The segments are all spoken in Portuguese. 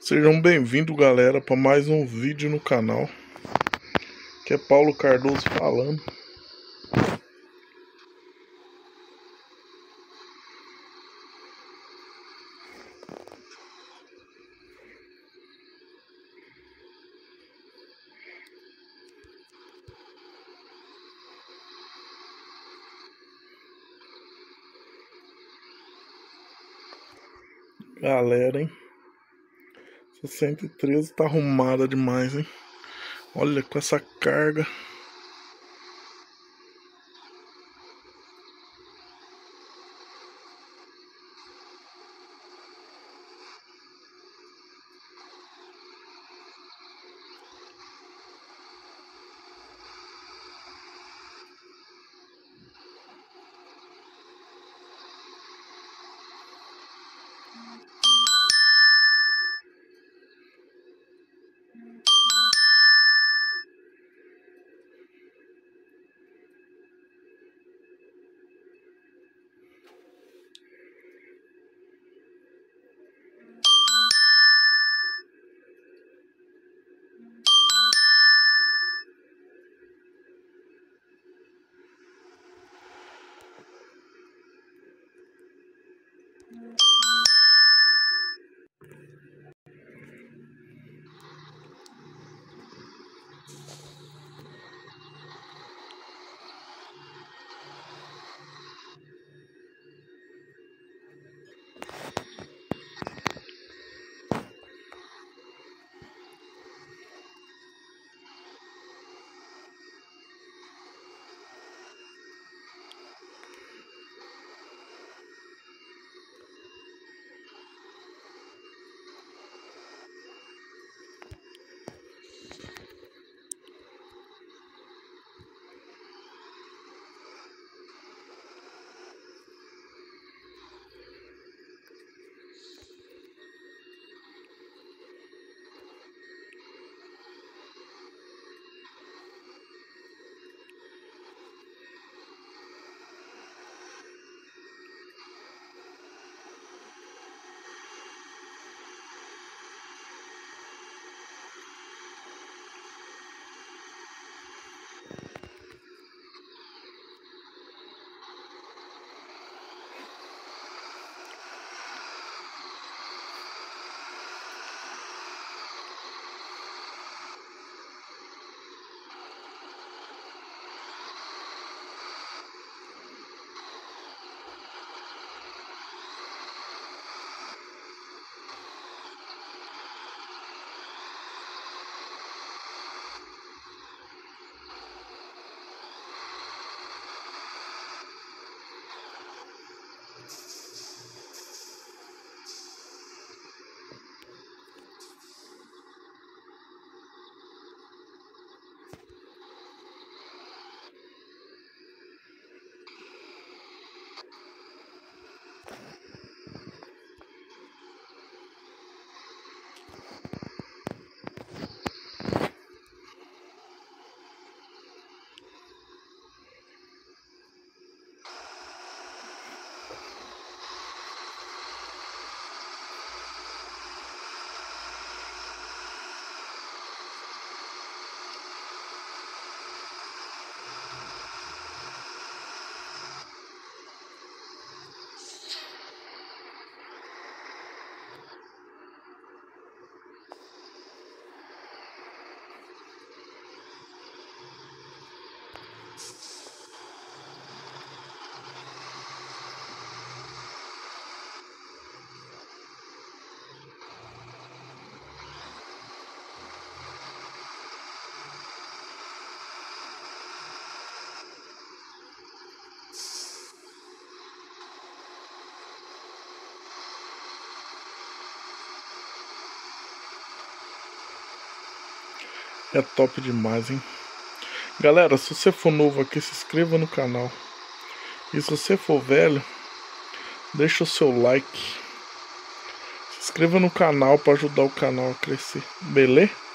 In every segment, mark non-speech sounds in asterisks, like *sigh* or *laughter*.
Sejam bem-vindos, galera, para mais um vídeo no canal. Que é Paulo Cardoso falando. Galera, hein? 63 tá arrumada demais, hein? Olha com essa carga. É top demais, hein? Galera, se você for novo aqui, se inscreva no canal. E se você for velho, deixa o seu like. Se inscreva no canal para ajudar o canal a crescer. Beleza?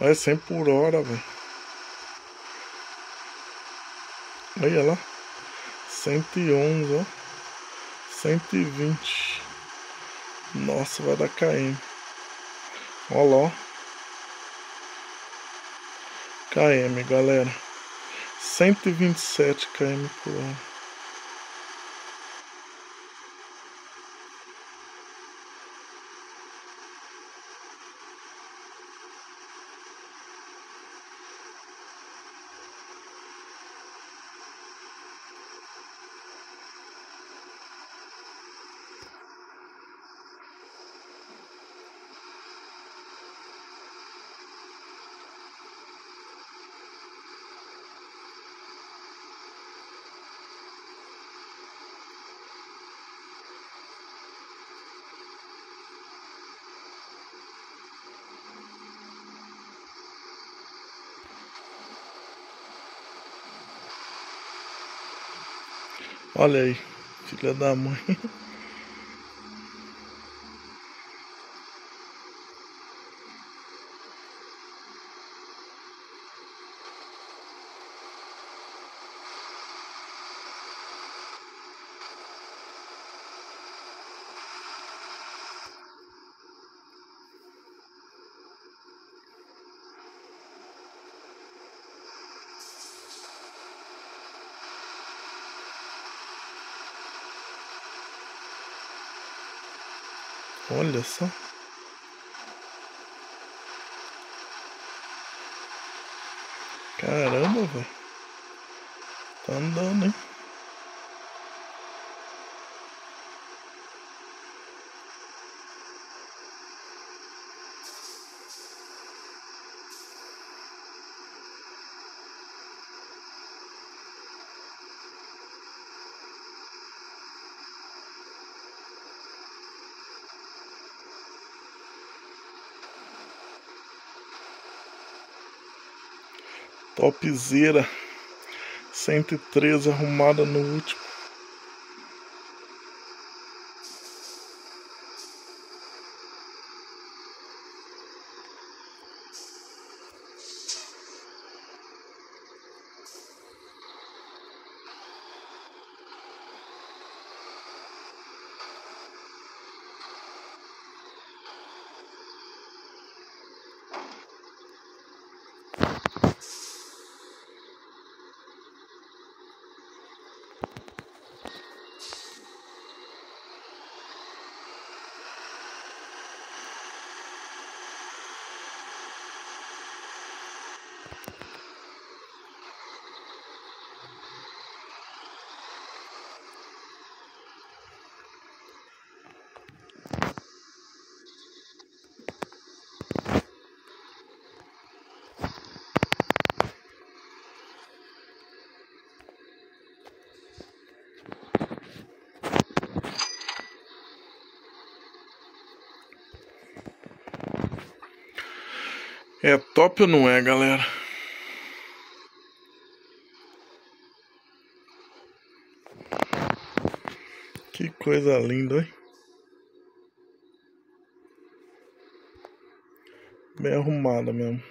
Olha, 100 por hora, velho. Olha lá. 111, ó. 120. Nossa, vai dar KM. Olha lá, ó. KM, galera. 127 km por hora. Olha aí, filha da mãe. *laughs* Olha só. Caramba, velho. Tá andando, hein? Topzera 113 arrumada no último. Top ou não é, galera? Que coisa linda, hein? Bem arrumada mesmo.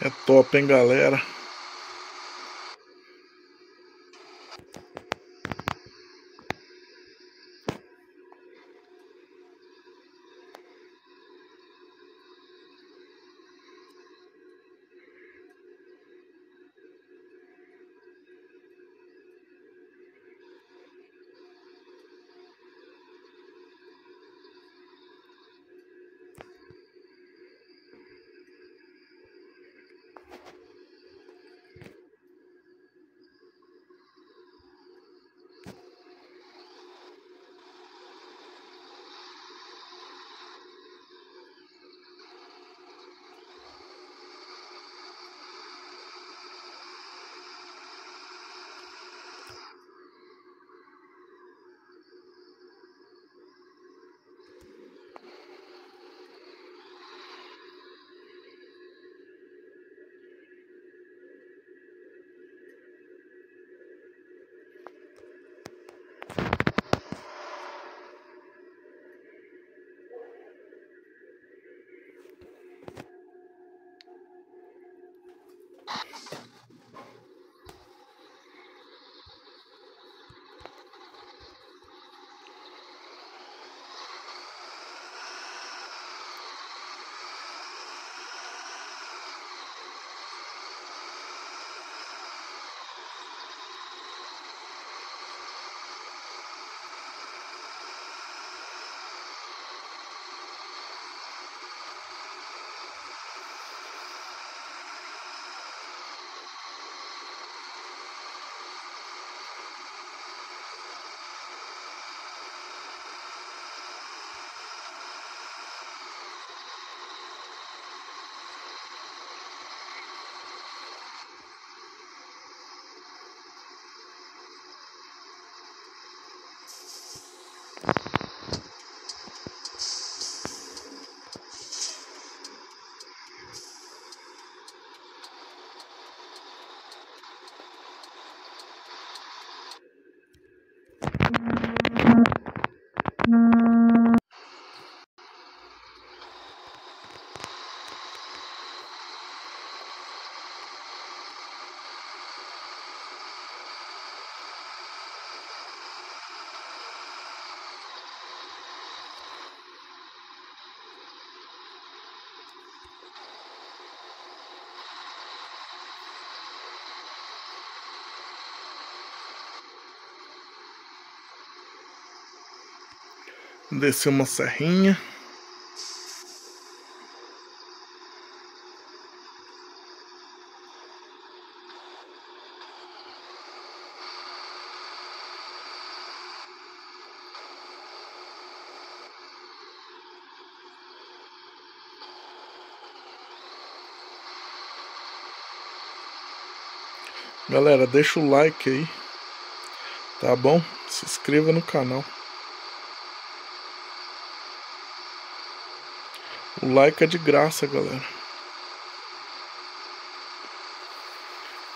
É top, hein, galera? Descer uma serrinha. Galera, deixa o like aí, tá bom? Se inscreva no canal. O like é de graça, galera.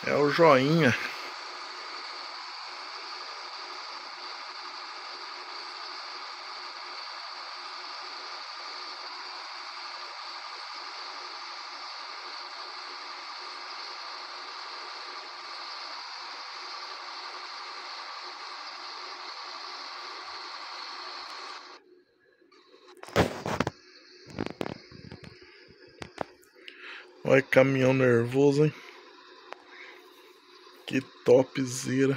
É o joinha. Olha caminhão nervoso, hein? Que topzera.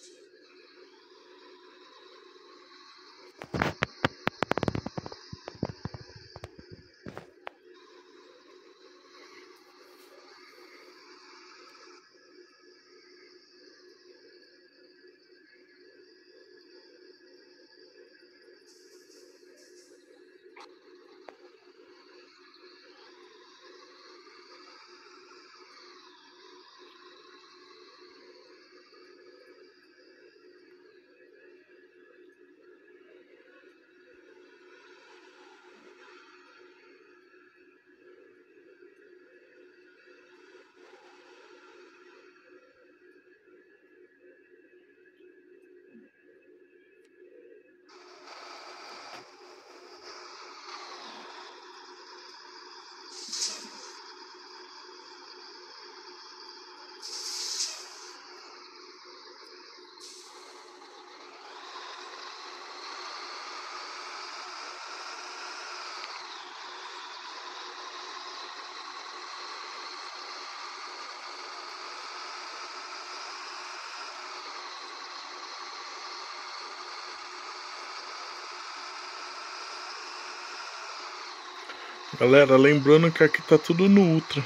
Galera, lembrando que aqui tá tudo no Ultra.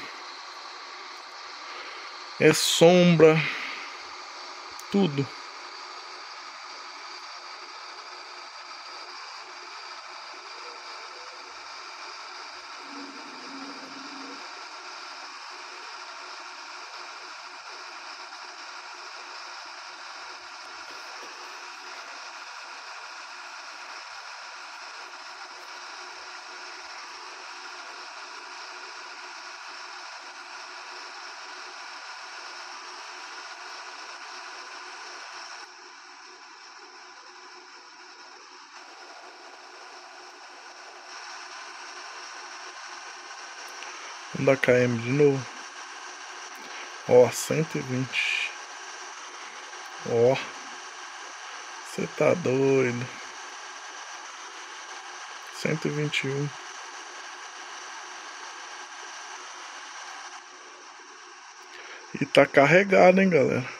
É sombra, tudo. Dar KM de novo. Ó, 120. Ó. Você tá doido. 121. E tá carregado, hein, galera.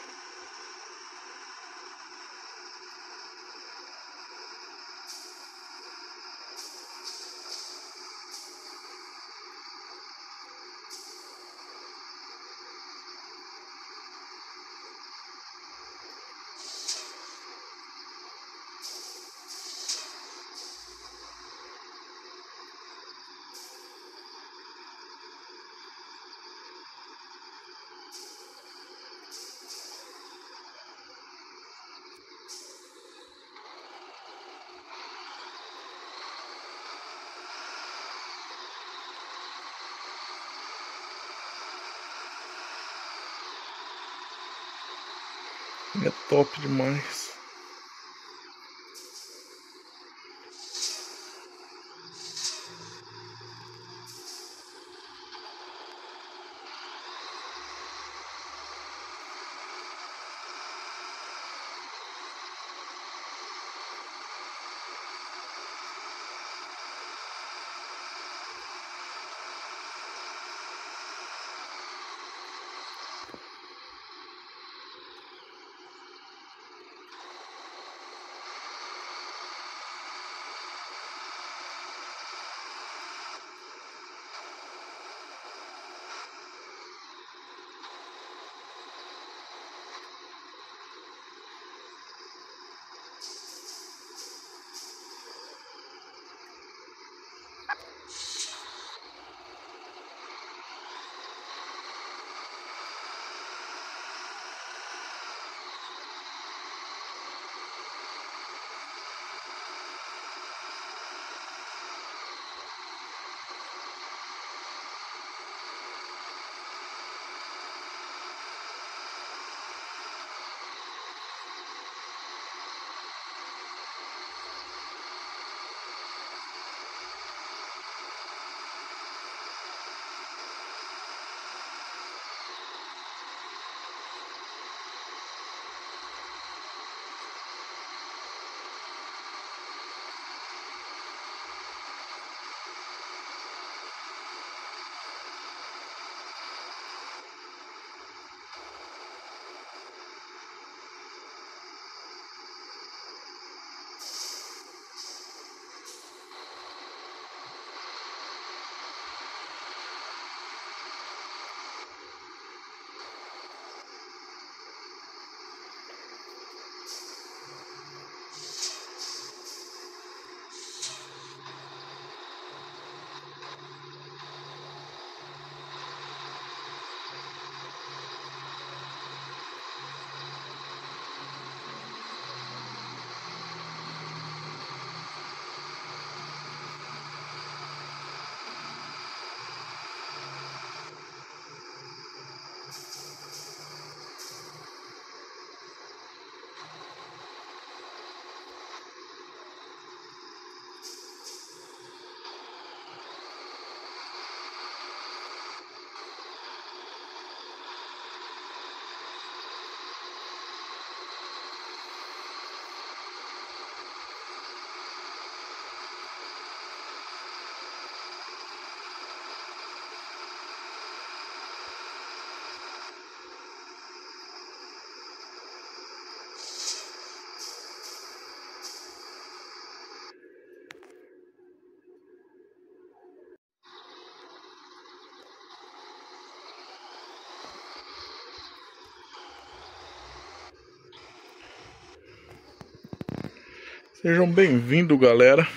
Sejam bem-vindos, galera.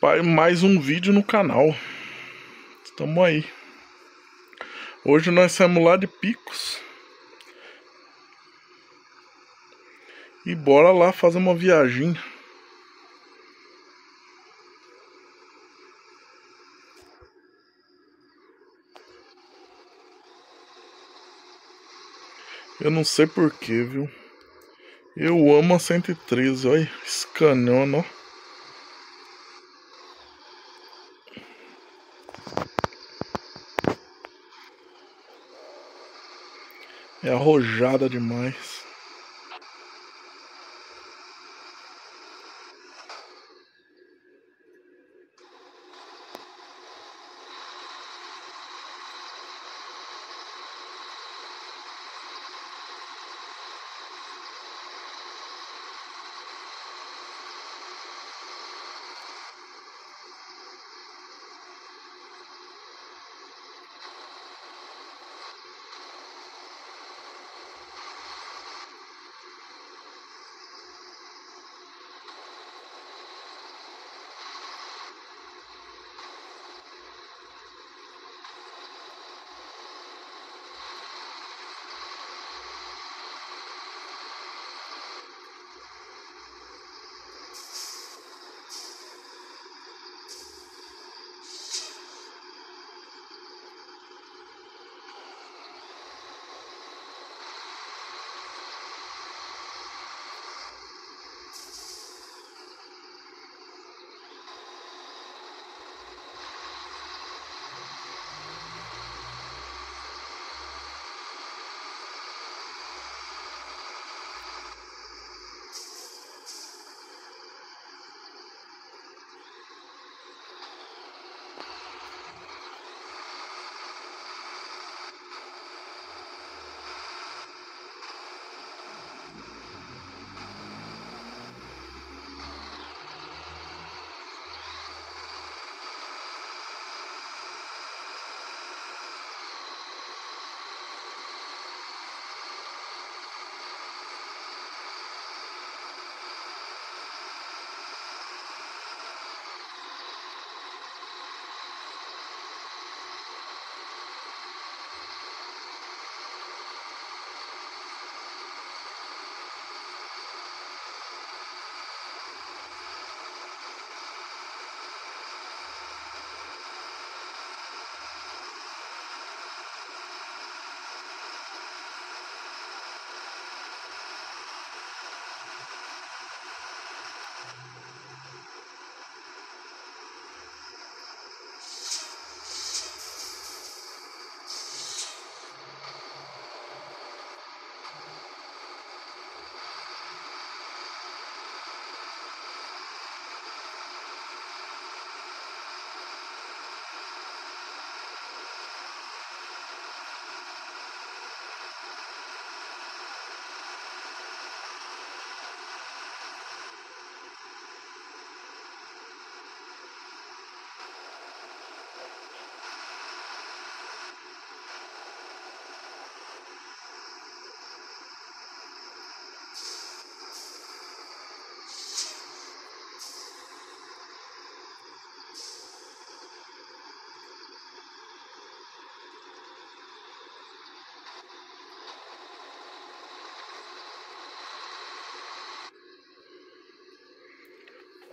Para mais um vídeo no canal. Estamos aí. Hoje nós saímos lá de Picos. E bora lá fazer uma viagem. Eu não sei porquê, viu? Eu amo a 113, olha, escanhando, ó. É arrojada demais.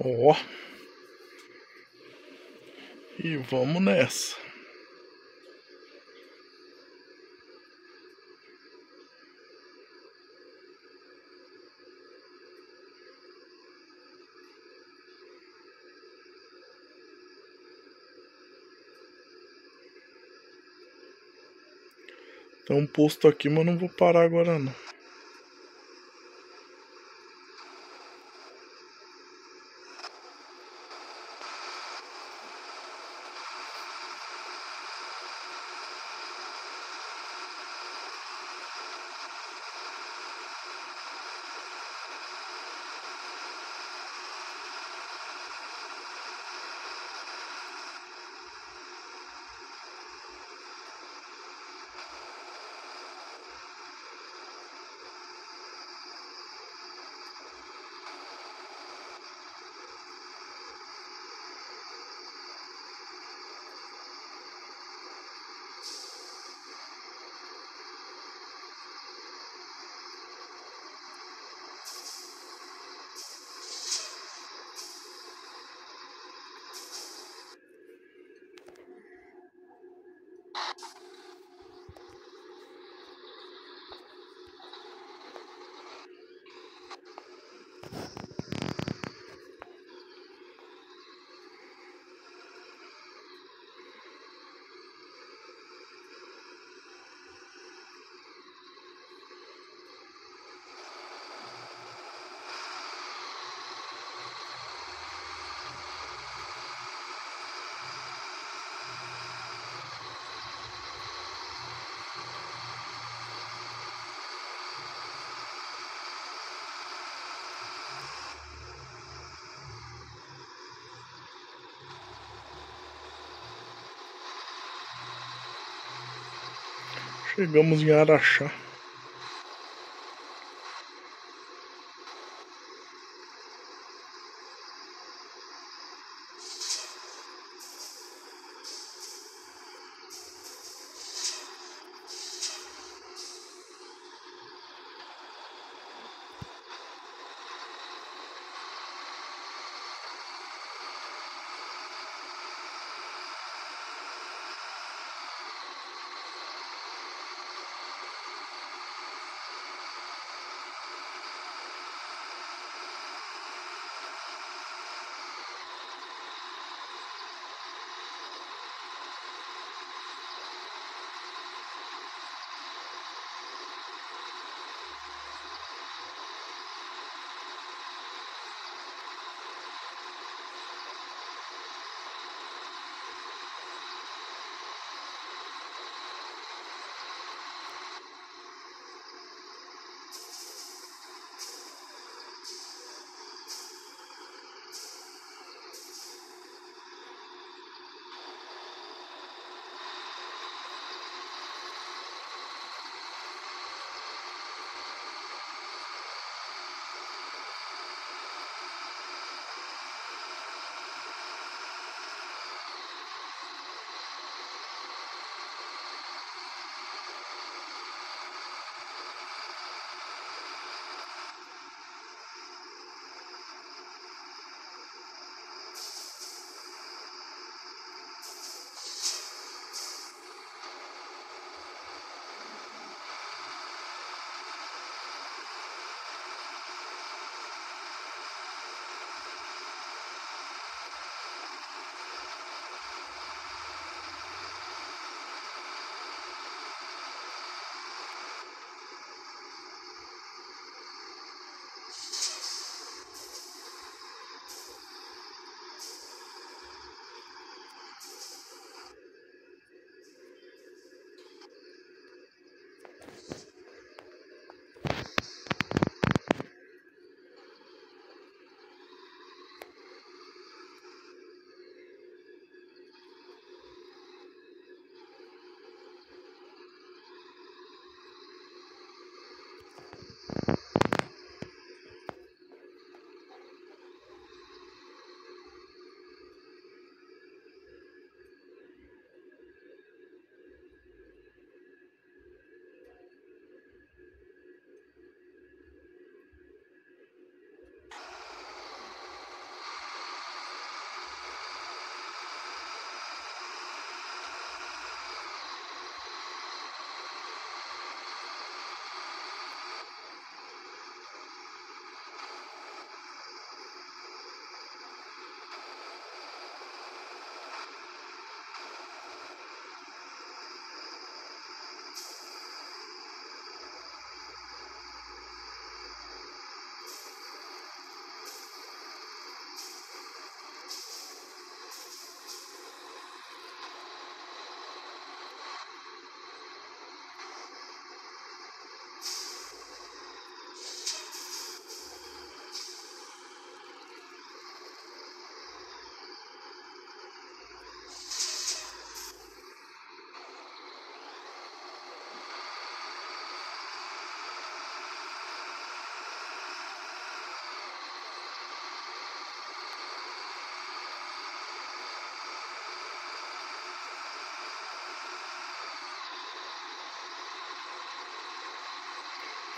Ó. E vamos nessa. Tem um posto aqui, mas não vou parar agora não. Chegamos em Araxá.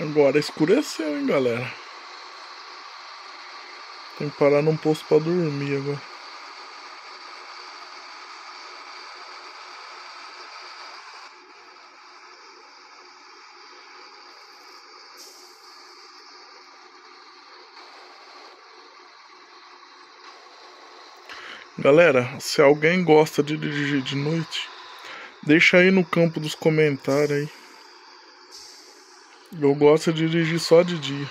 Agora escureceu, hein, galera. Tem que parar num posto pra dormir agora. Galera, se alguém gosta de dirigir de noite, deixa aí no campo dos comentários aí. Eu gosto de dirigir só de dia.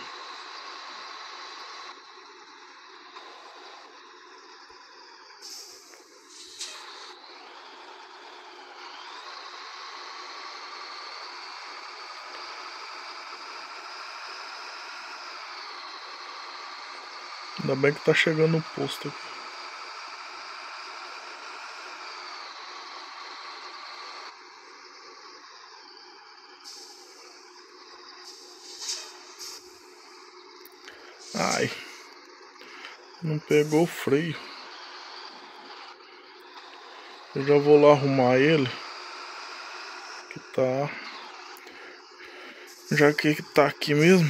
Ainda bem que tá chegando o posto aqui. Ai. Não pegou o freio. Eu já vou lá arrumar ele. Que tá. Já que tá aqui mesmo.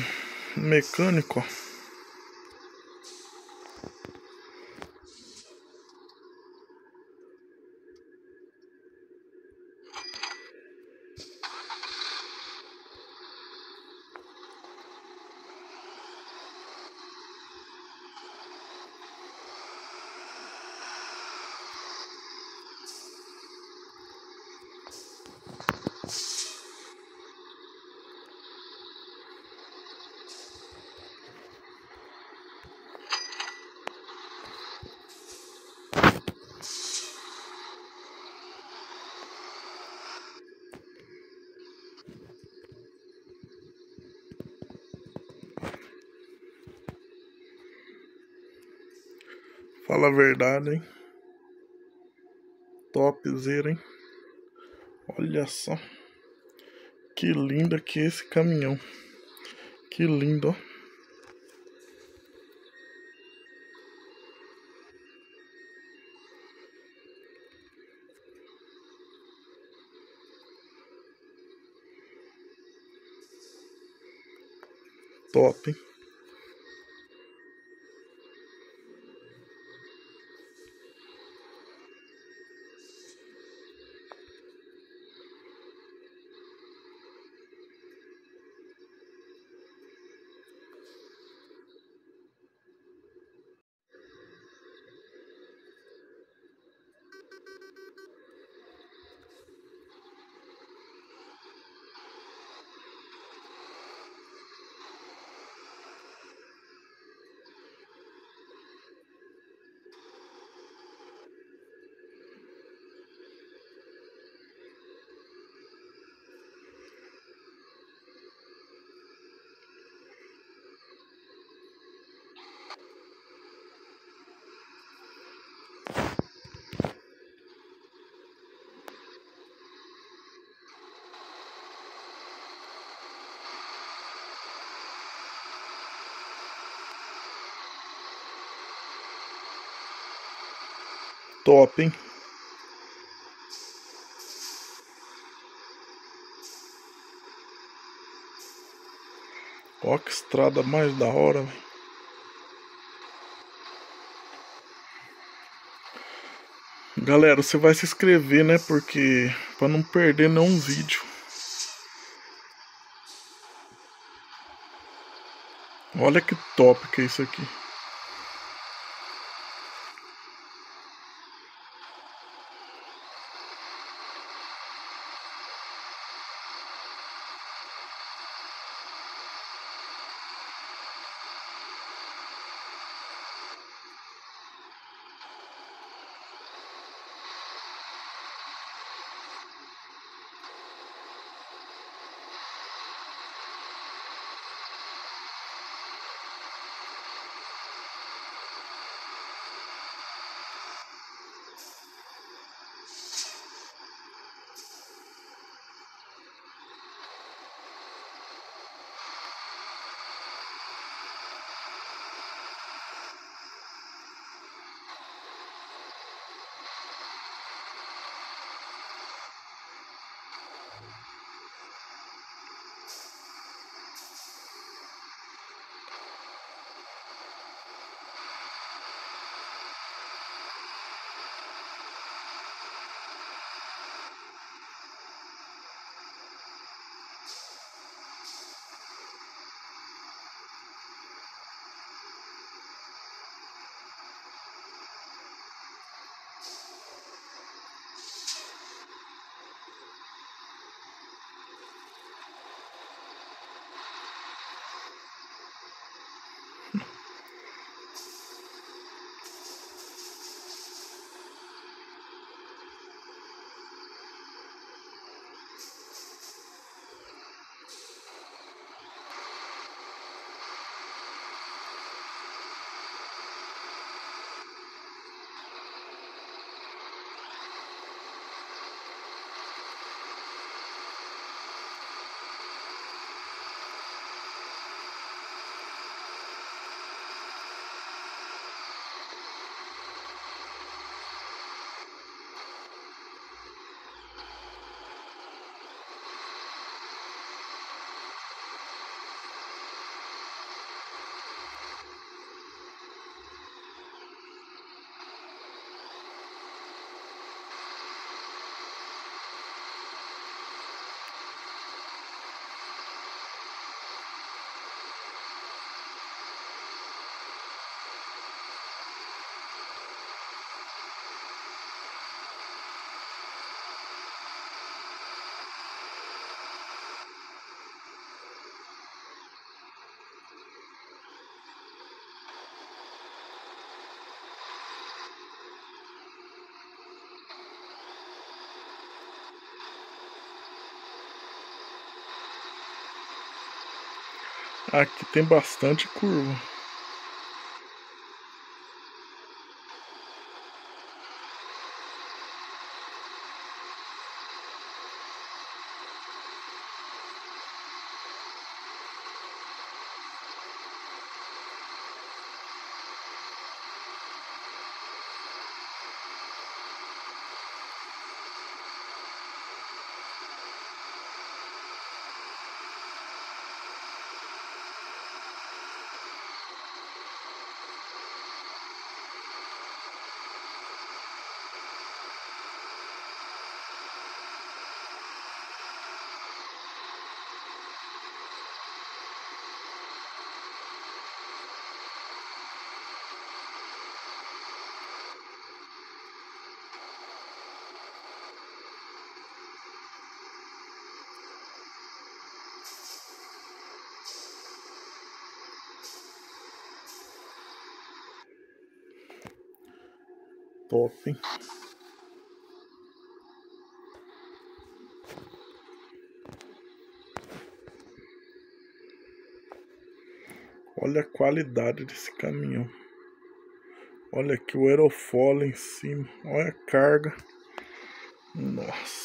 Mecânico, ó. Fala a verdade, hein? Topzera, hein? Olha só. Que lindo que é esse caminhão. Que lindo, ó. Top, hein? Top, hein? Ó que estrada mais da hora. Galera, você vai se inscrever, né? Porque para não perder nenhum vídeo. Olha que top que é isso aqui. Aqui tem bastante curva. Top. Hein? Olha a qualidade desse caminhão. Olha aqui o aerofólio em cima. Olha a carga. Nossa.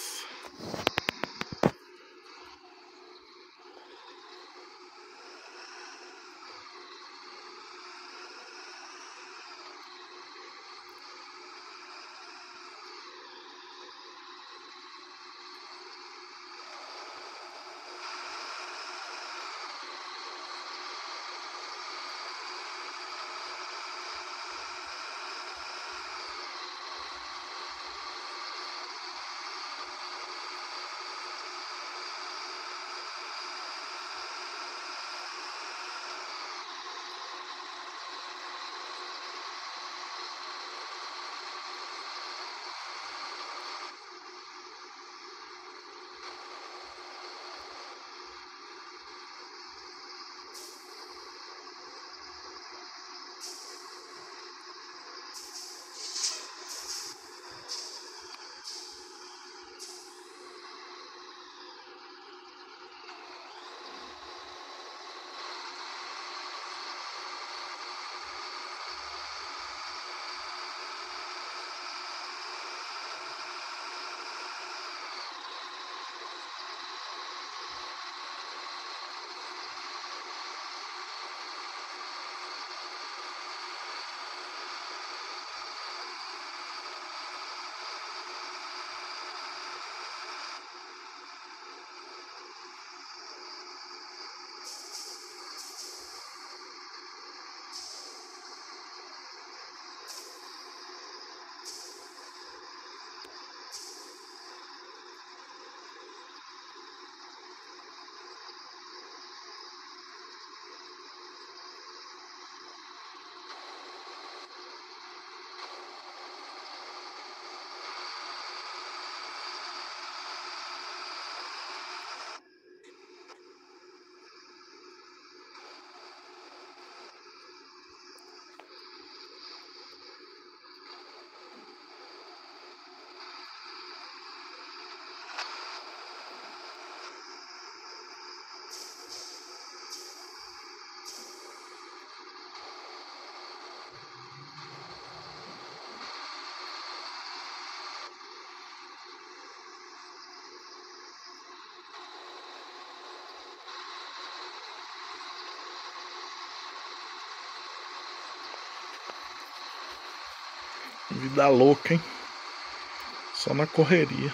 Vida louca, hein? Só na correria.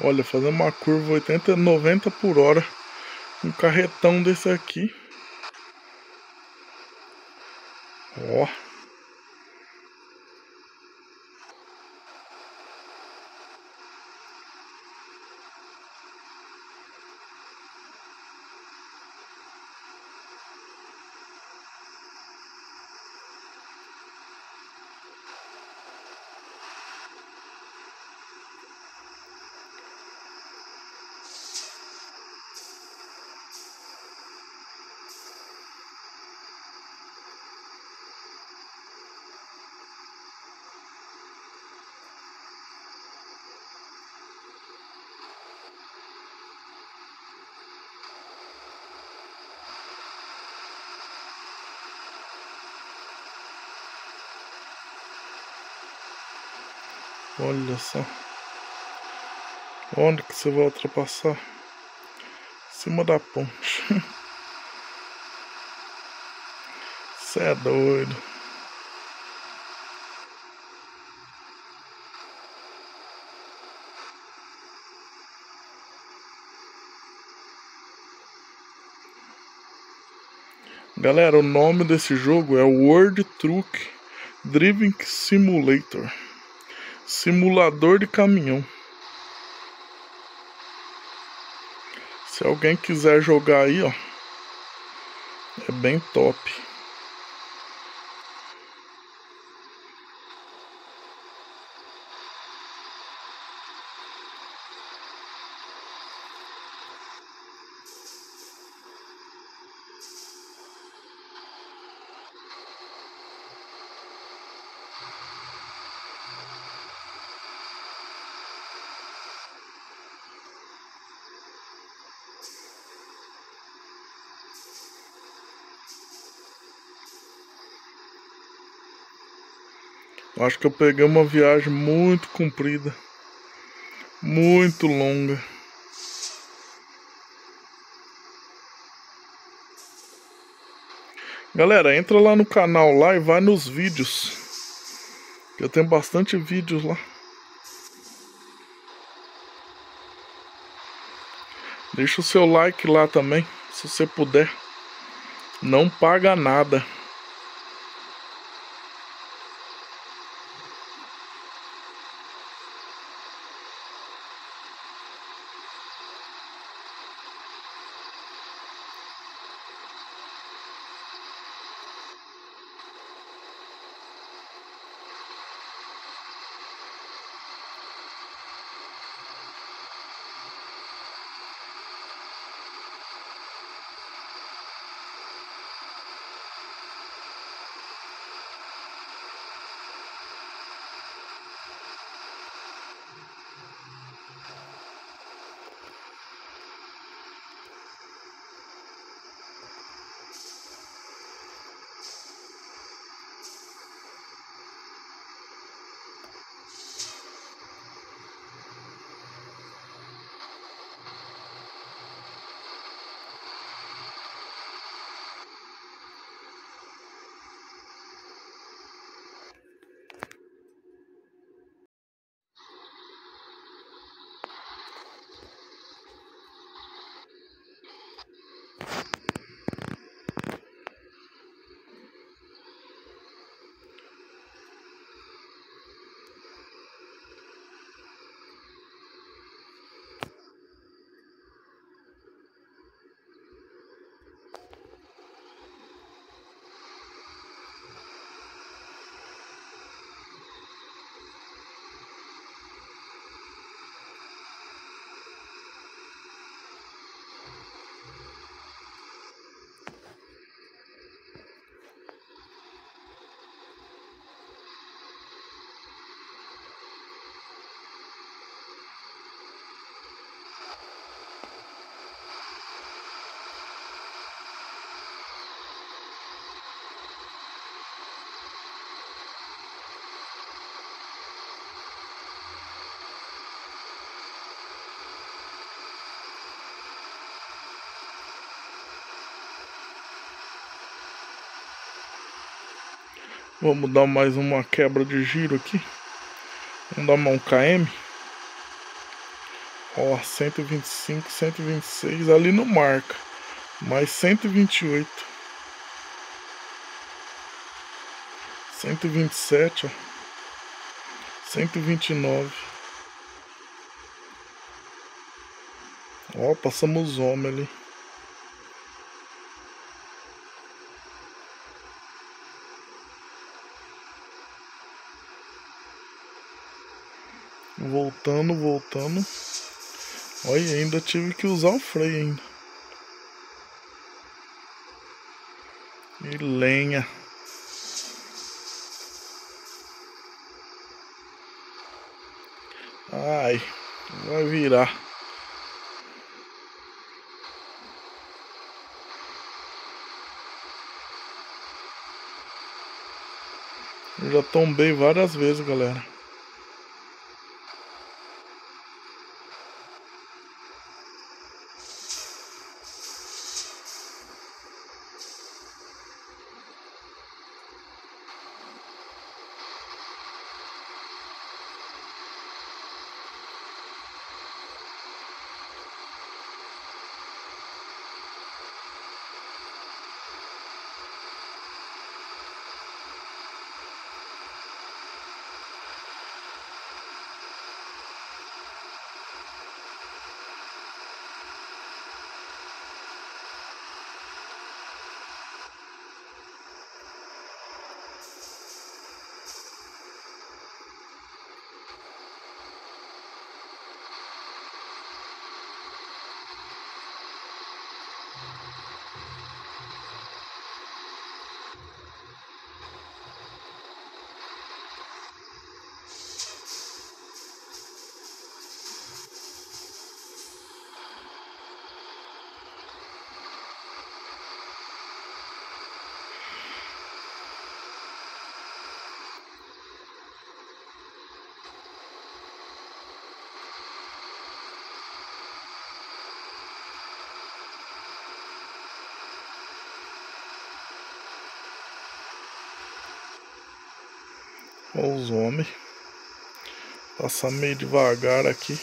Olha, fazendo uma curva 80, 90 por hora. Um carretão desse aqui. Ó. Olha só. Onde que você vai ultrapassar? Em cima da ponte. *laughs* Você é doido. Galera, o nome desse jogo é World Truck Driving Simulator simulador de caminhão. Se alguém quiser jogar aí, ó, é bem top. Acho que eu peguei uma viagem muito comprida, muito longa. Galera, entra lá no canal lá e vai nos vídeos. Eu tenho bastante vídeos lá. Deixa o seu like lá também, se você puder. Não paga nada. Vamos dar mais uma quebra de giro aqui. Vamos dar uma um KM. Ó, 125, 126, ali não marca. Mais 128. 127, ó. 129. Ó, passamos os homens ali. Voltando, voltando. Olha, ainda tive que usar o freio ainda. E lenha. Ai, vai virar. Eu já tombei várias vezes, galera. Os homens. Passar meio devagar aqui.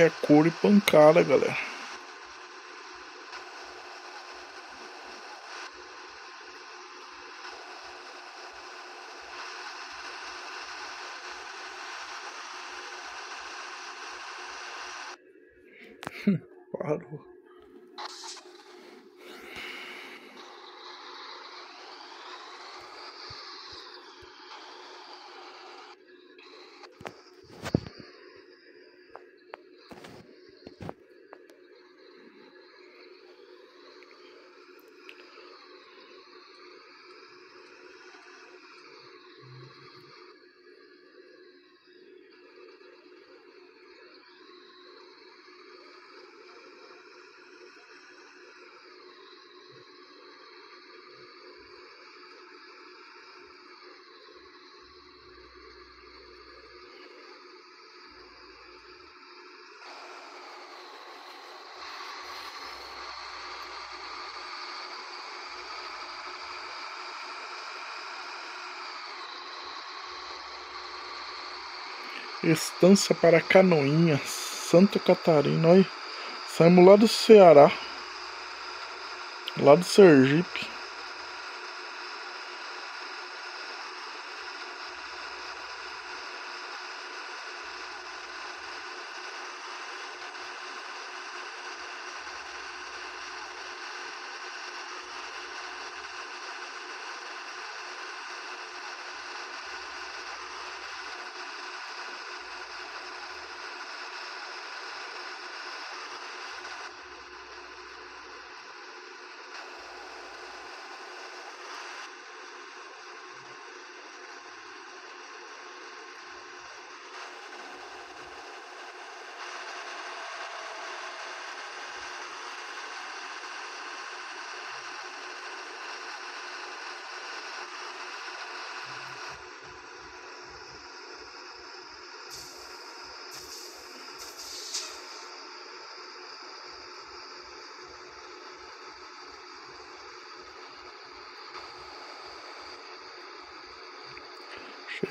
É couro e pancada, galera. Estância para Canoinhas, Santa Catarina. Olha, saímos lá do Ceará, lá do Sergipe.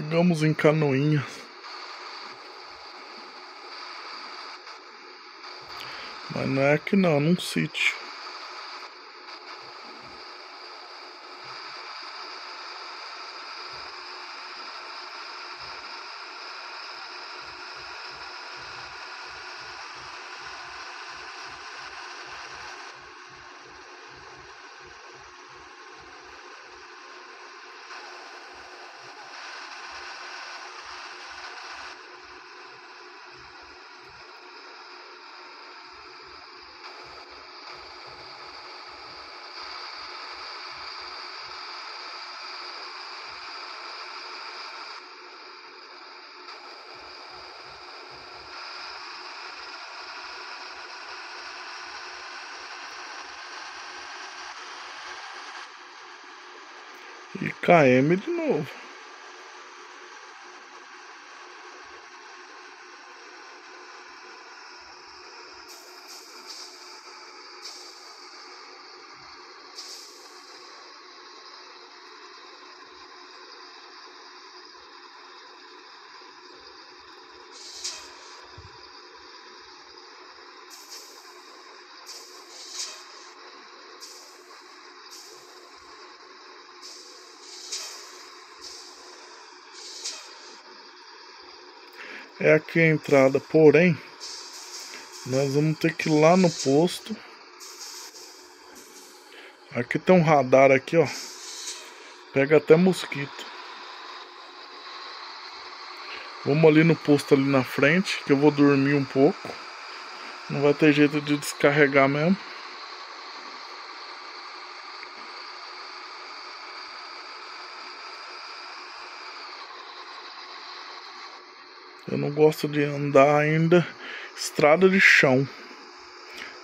Chegamos em Canoinhas. Mas não é aqui não, é num sítio. E KM de novo. É aqui a entrada, porém, nós vamos ter que ir lá no posto. Aqui tem um radar aqui, ó. Pega até mosquito. Vamos ali no posto ali na frente, que eu vou dormir um pouco. Não vai ter jeito de descarregar mesmo. Eu não gosto de andar ainda estrada de chão.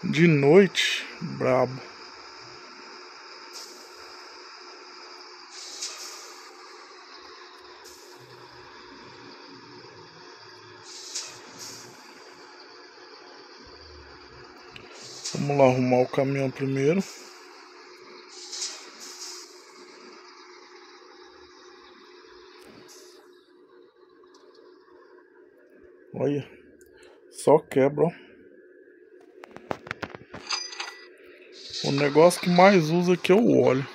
De noite, brabo. Vamos lá arrumar o caminhão primeiro. Olha, só quebra, ó. O negócio que mais usa aqui é o óleo.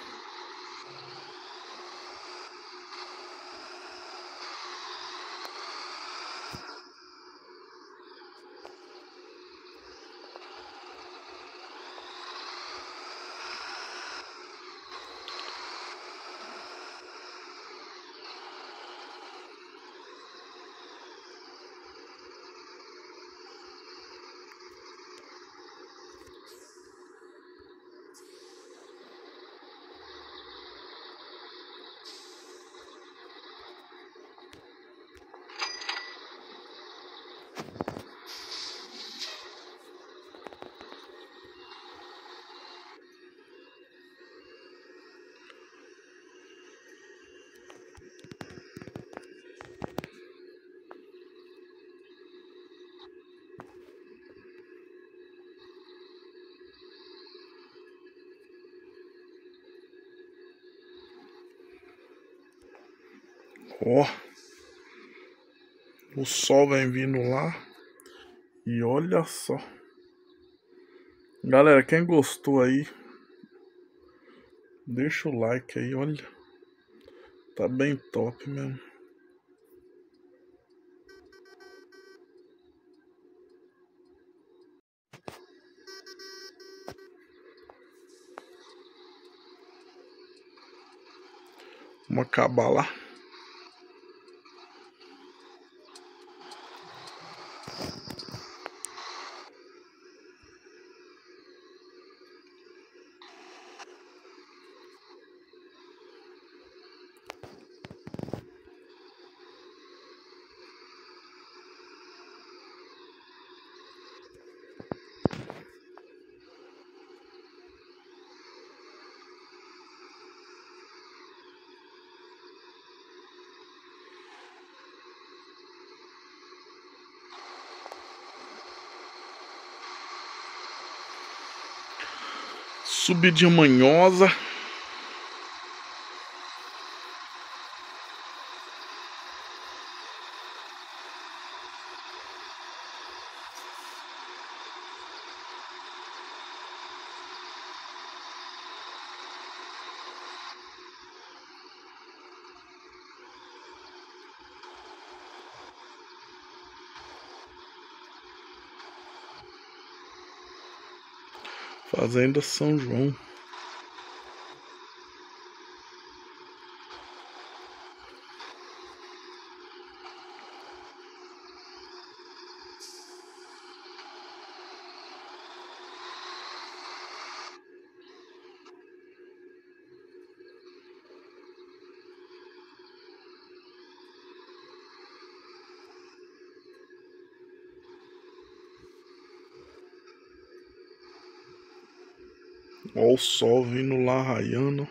Ó. O sol vem vindo lá. E olha só. Galera, quem gostou aí, deixa o like aí, olha. Tá bem top mesmo. Vamos acabar lá. Subidinha manhosa. Fazenda São João. Olha o sol vindo lá raiando.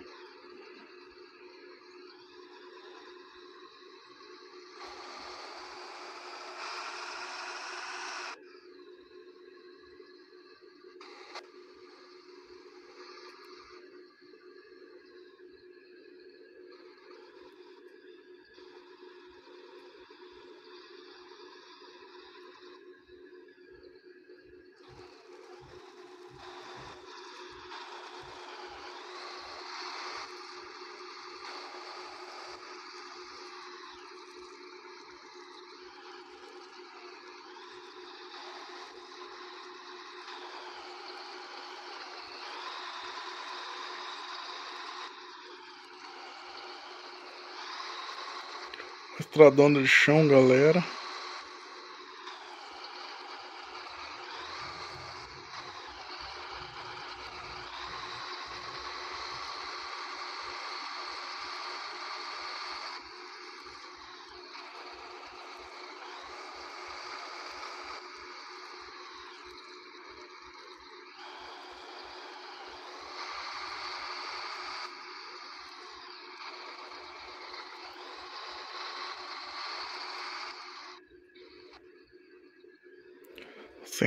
Estradona de chão, galera.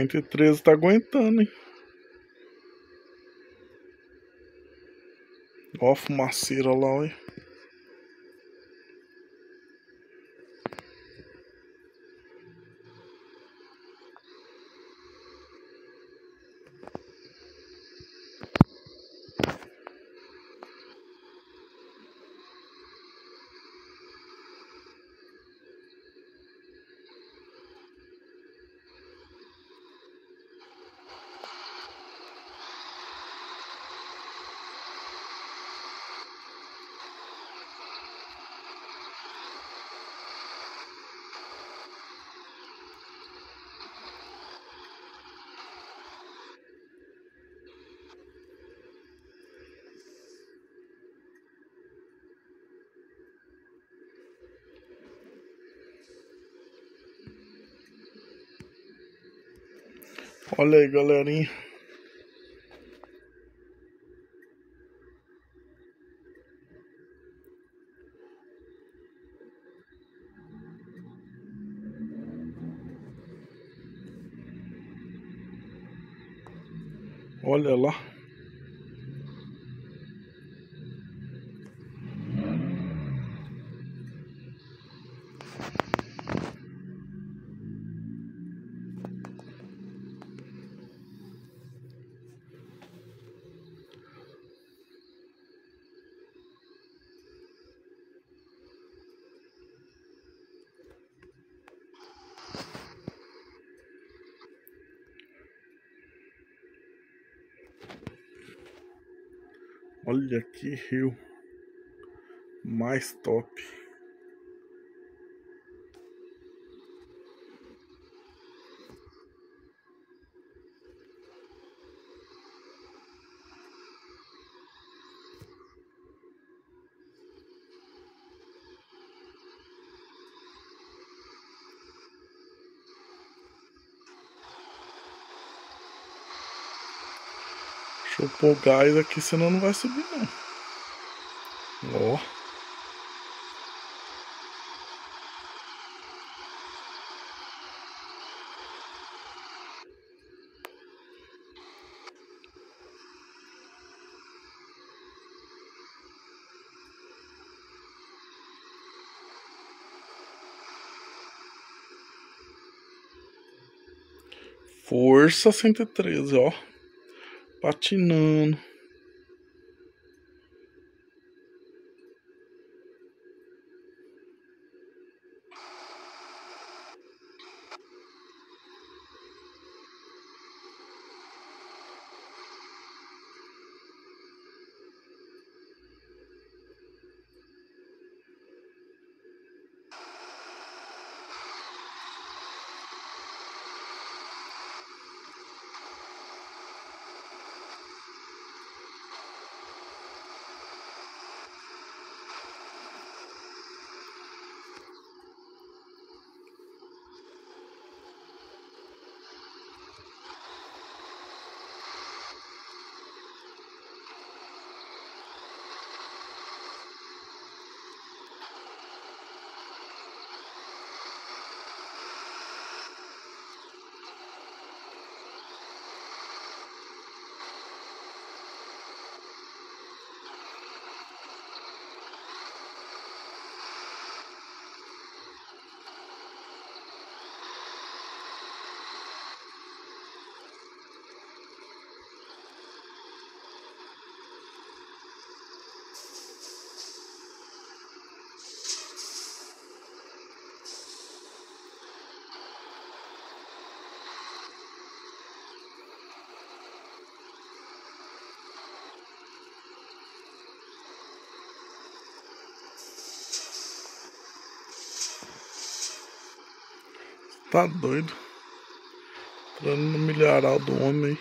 Cento e treze tá aguentando, hein? Ó a fumaceira lá, olha. Olha aí, galerinha. Olha lá. Que rio mais top. Deixa eu pôr gás aqui, senão não vai subir não. Ó. Força 113, ó patinando. Tá doido. Entrando no milharal do homem.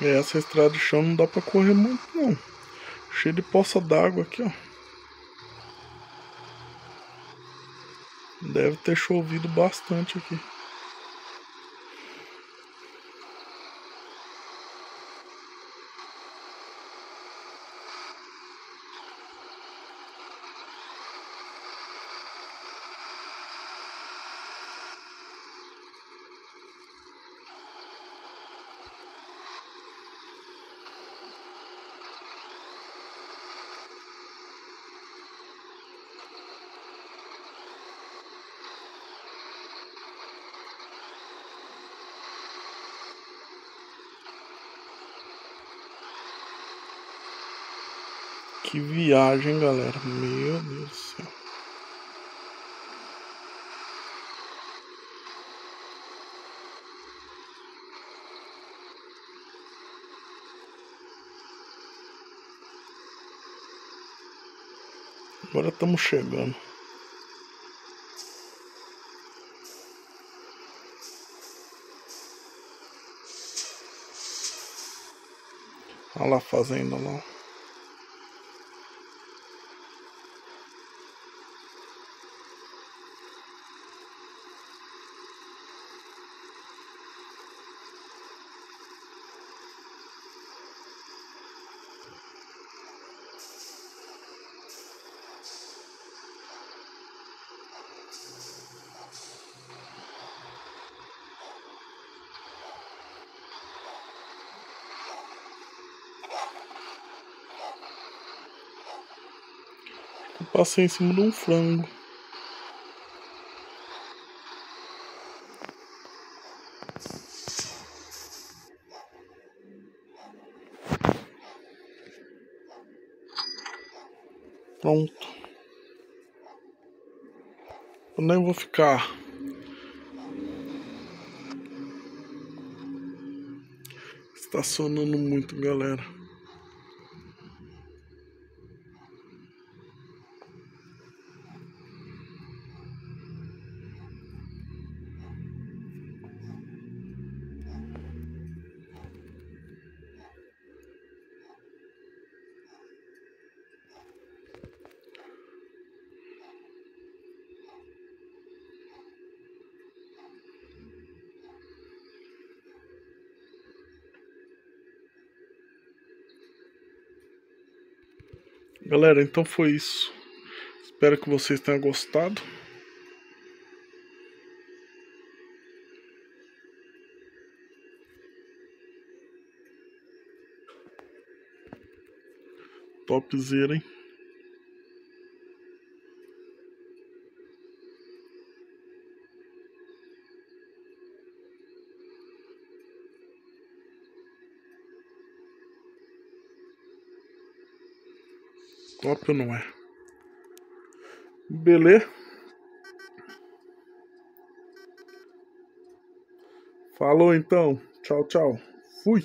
Essa estrada de chão não dá pra correr muito não. Cheio de poça d'água aqui, ó. Deve ter chovido bastante aqui. Que viagem, galera. Meu Deus do céu. Agora estamos chegando. Olha lá a fazenda lá. Passei em cima de um frango. Pronto. Eu nem vou ficar estacionando muito, galera. Galera, então foi isso. Espero que vocês tenham gostado. Topzera, hein? Ou não é? Beleza? Falou então. Tchau, tchau. Fui.